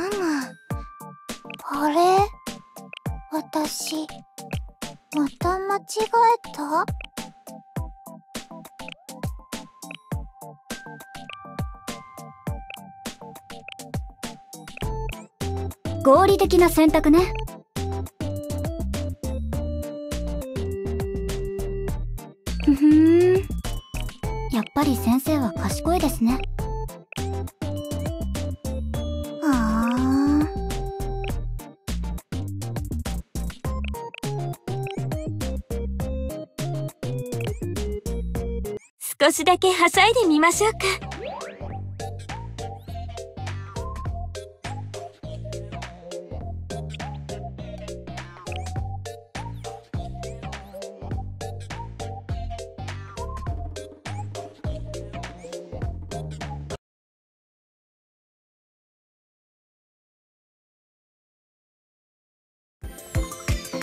むあれ？私また間違えた？合理的な選択ね。ふふん。やっぱり先少しだけはしゃいでみましょうか。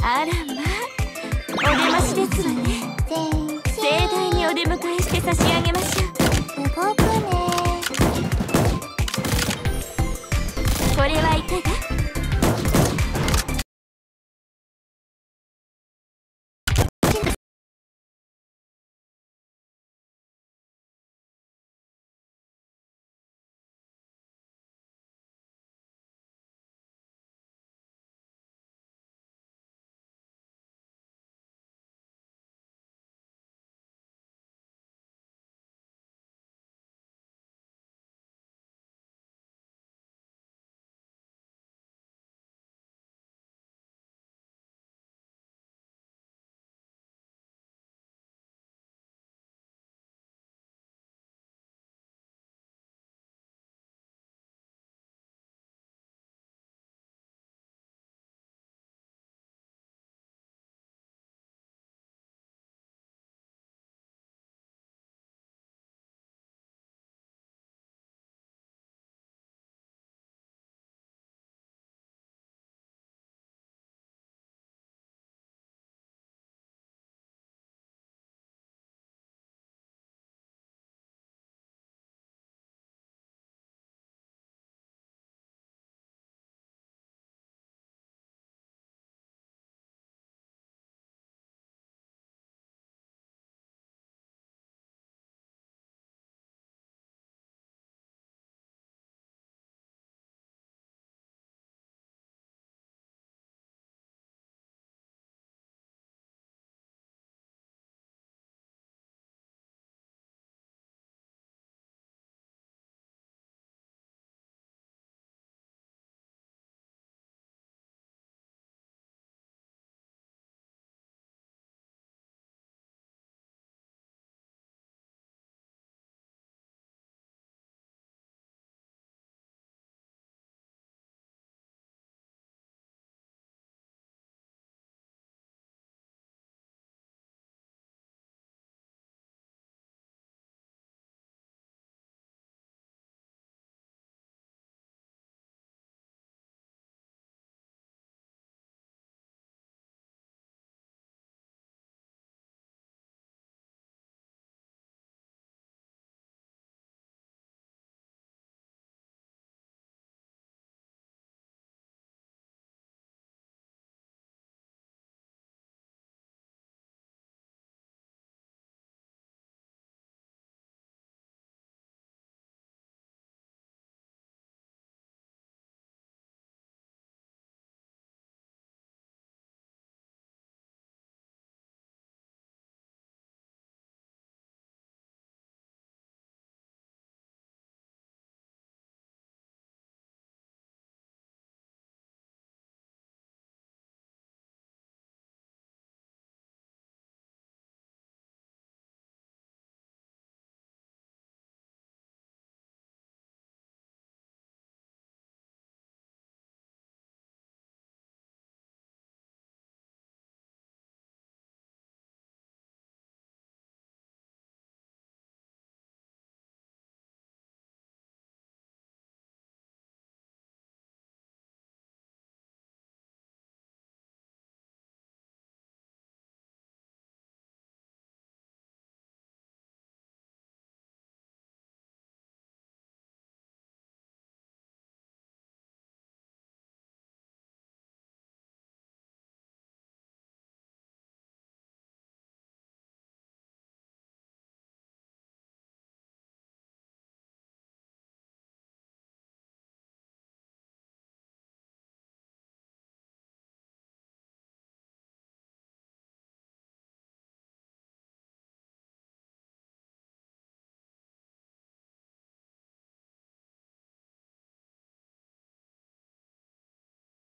あらまあお出ましですわね。お出迎えして差し上げましょう。生動くね。これはいかが？